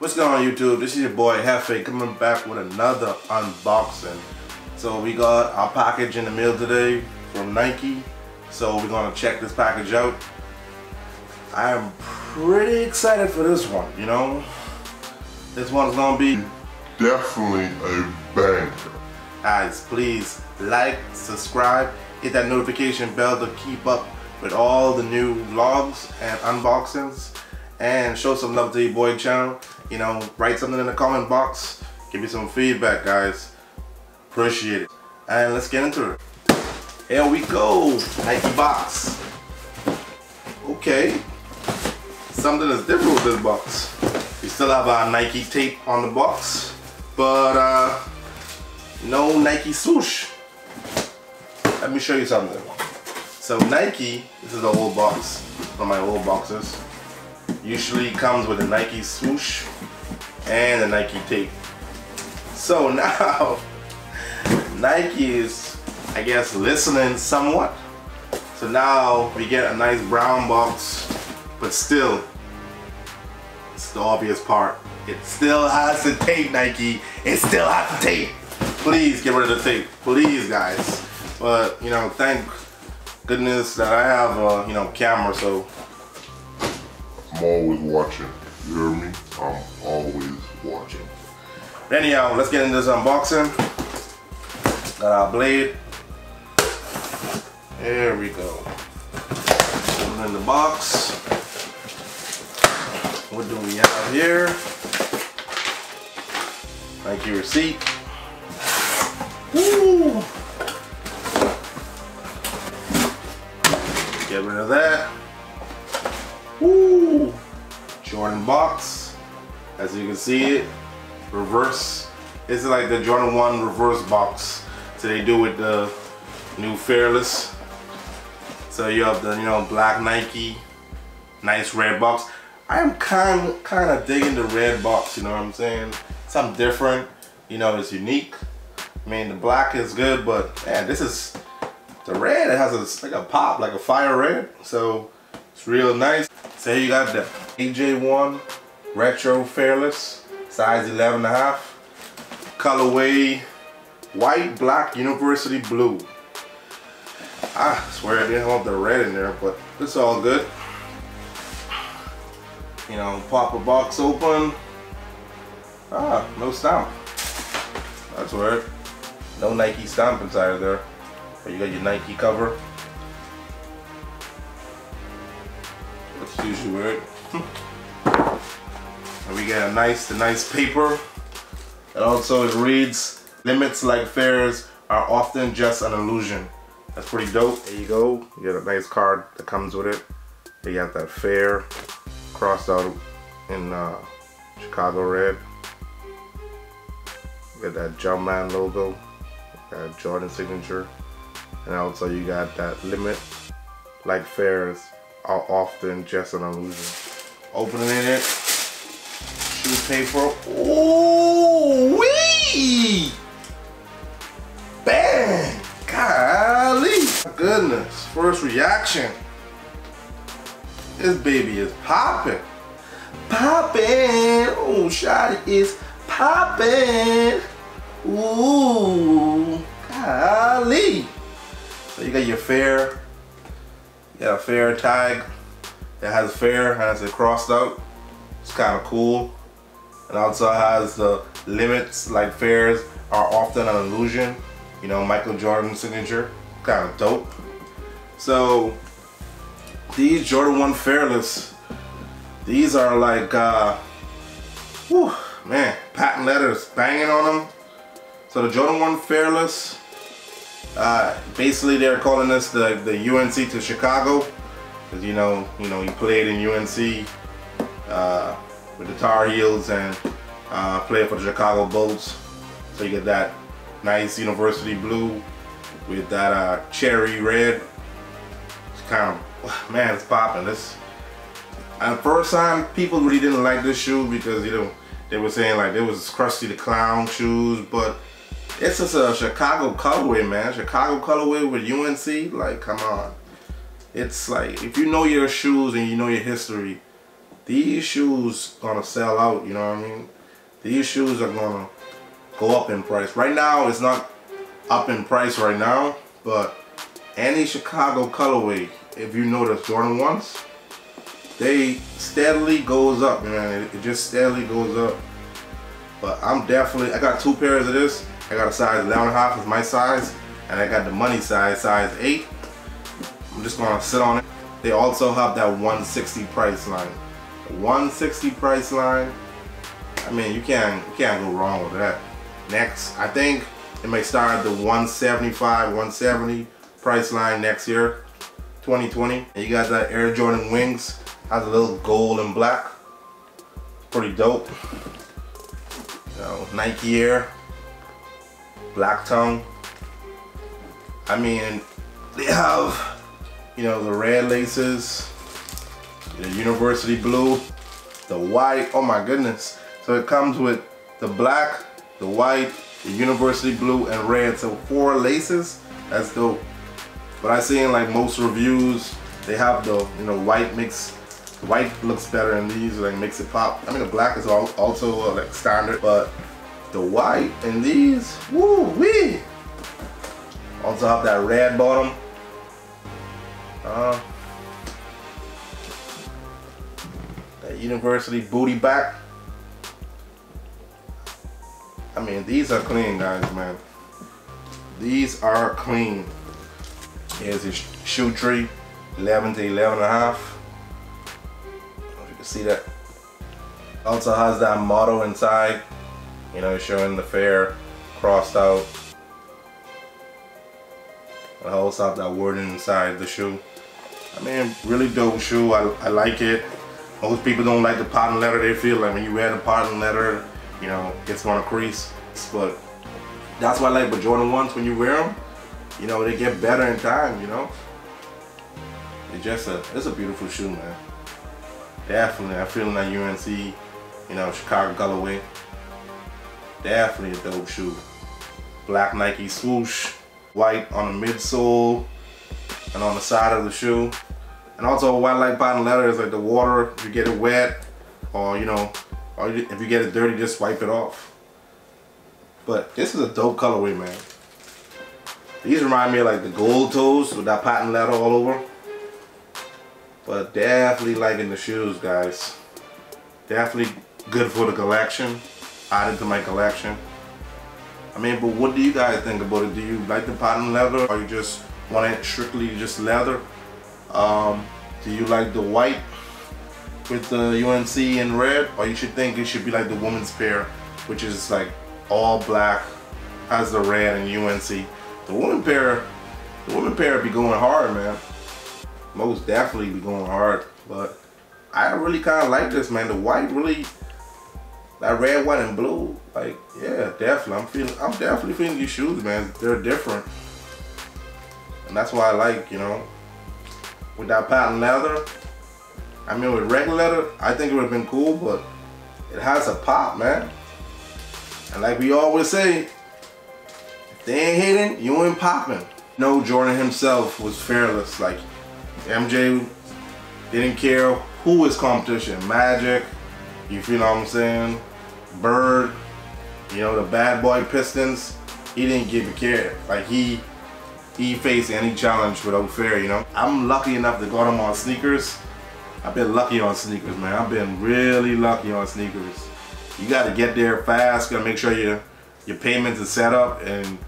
What's going on YouTube? This is your boy Jefe coming back with another unboxing. So we got our package in the mail today from Nike. So we're gonna check this package out. I am pretty excited for this one, you know? This one's gonna be definitely a banger. Guys, please like, subscribe, hit that notification bell to keep up with all the new vlogs and unboxings and show some love to your boy channel. You know, write something in the comment box. Give me some feedback, guys. Appreciate it. And let's get into it. Here we go. Nike box. Okay. Something is different with this box. We still have our Nike tape on the box, but uh, no Nike swoosh. Let me show you something. So Nike, this is the old box, one of my old boxes usually comes with a Nike swoosh and the Nike tape. So now Nike is, I guess, listening somewhat. So now we get a nice brown box, but still, it's the obvious part. It still has the tape, Nike. It still has the tape. Please get rid of the tape, please, guys. But you know, thank goodness that I have a you know camera, so I'm always watching. You hear me? I'm always. Anyhow, let's get into this unboxing. Got our blade. There we go. Put in the box. What do we have here? Thank you receipt. Woo! Get rid of that. Woo! Jordan box. As you can see it, reverse. This is like the Jordan 1 reverse box. So they do with the new Fearless. So you have the you know black Nike, nice red box. I am kind kind of digging the red box. You know what I'm saying? Something different. You know, it's unique. I mean, the black is good, but man, this is the red. It has a, like a pop, like a fire red. So it's real nice. So you got the AJ1 Retro Fearless, size 11 and a half, colorway white, black, university blue. I swear I didn't have the red in there, but it's all good. You know, pop a box open. Ah, no stamp. That's weird. No Nike stamp inside of there. But you got your Nike cover. That's usually weird. and we get a nice, a nice paper. And also it reads, limits like fares are often just an illusion. That's pretty dope. There you go. You get a nice card that comes with it. You got that fair crossed out in uh, Chicago red. You got that Jumpman logo, that Jordan signature. And also you got that limit like fares are often just an illusion. Opening it, shoe paper. Ooh wee! Bang! Golly! Goodness, first reaction. This baby is popping. Popping! Oh, shawty is popping. Ooh, golly. So you got your fair, you got a fair tag that has a fair, has it crossed out. It's kind of cool. And also has the limits like fairs are often an illusion. You know, Michael Jordan signature, kind of dope. So these Jordan 1 Fearless, these are like, uh, whew, man, patent letters banging on them. So the Jordan 1 Fearless, uh, basically they're calling this the, the UNC to Chicago. Cause you know, you know, he played in UNC uh, with the Tar Heels and uh, for the Chicago Bulls. So you get that nice university blue with that uh, cherry red. It's kind of, man, it's popping. This, and first time people really didn't like this shoe because you know they were saying like it was Krusty the Clown shoes, but it's just a Chicago colorway, man. Chicago colorway with UNC, like come on. It's like if you know your shoes and you know your history, these shoes gonna sell out, you know what I mean? These shoes are gonna go up in price. Right now, it's not up in price right now, but any Chicago colorway, if you notice Jordan 1s, they steadily goes up, man. It, it just steadily goes up. But I'm definitely, I got two pairs of this. I got a size 11 and a half is my size, and I got the money size, size 8. I'm just gonna sit on it. They also have that 160 price line. 160 price line. I mean, you can't you can't go wrong with that. Next, I think it may start the 175, 170 price line next year, 2020. And you got that Air Jordan wings, has a little gold and black. Pretty dope. You know, Nike Air, black tongue. I mean, they have, you know, the red laces, the university blue, the white, oh my goodness. So it comes with the black, the white, the university blue, and red. So four laces, that's dope. But I see in like most reviews, they have the, you know, white mix. White looks better in these, like makes it pop. I mean the black is also uh, like standard, but the white in these, woo wee. Also have that red bottom. Uh, University booty back. I mean, these are clean, guys, man. These are clean. Here's his shoe tree, 11 to 11 and a half. you can see that. Also has that motto inside, you know, showing the fair crossed out. It also have that wording inside the shoe. I mean, really dope shoe. I, I like it. Most people don't like the patent leather. They feel like when you wear the patent leather, you know, it's gonna crease. But that's why I like the Jordan 1s when you wear them, you know, they get better in time, you know. It's just a, it's a beautiful shoe, man. Definitely, I'm feeling that UNC, you know, Chicago colorway. Definitely a dope shoe. Black Nike swoosh, white on the midsole and on the side of the shoe. And also I like patent leather is like the water, if you get it wet or you know, or if you get it dirty, just wipe it off. But this is a dope colorway, man. These remind me of like the gold toes with that patent leather all over. But definitely liking the shoes, guys. Definitely good for the collection. Added to my collection. I mean, but what do you guys think about it? Do you like the patent leather or you just want it strictly just leather? Um, do you like the white with the UNC in red? Or you should think it should be like the woman's pair, which is like all black, has the red and UNC. The woman pair, the woman pair be going hard, man. Most definitely be going hard. But I really kind of like this, man. The white really, that red, white, and blue. Like, yeah, definitely. I'm feeling, I'm definitely feeling these shoes, man. They're different. And that's why I like, you know, with that patent leather. I mean, with regular leather, I think it would have been cool, but it has a pop, man. And like we always say, if they ain't hitting, you ain't popping. No, Jordan himself was fearless. Like, MJ didn't care who his competition. Magic, you feel what I'm saying? Bird, you know, the bad boy Pistons, he didn't give a care. Like, he he faced any challenge without fear, you know. I'm lucky enough to go them on sneakers. I've been lucky on sneakers, man. I've been really lucky on sneakers. You got to get there fast. Got to make sure your your payments are set up, and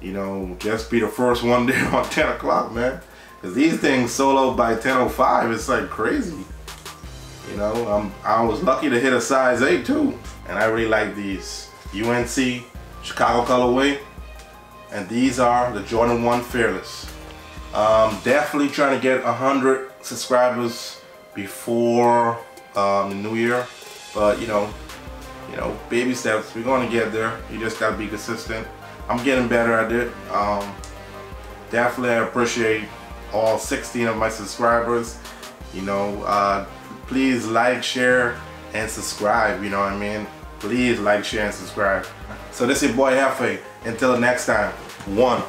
you know, just be the first one there on 10 o'clock, man. Cause these things solo by 10:05, it's like crazy. You know, I'm I was lucky to hit a size 8 too, and I really like these UNC Chicago colorway and these are the Jordan 1 Fearless. Um, definitely trying to get 100 subscribers before um, the new year, but you know, you know, baby steps. We're gonna get there. You just gotta be consistent. I'm getting better at it. Um, definitely, appreciate all 16 of my subscribers. You know, uh, please like, share, and subscribe. You know what I mean? Please like, share, and subscribe. So this is your boy Jefe. Until next time, one.